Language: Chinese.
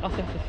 哦对对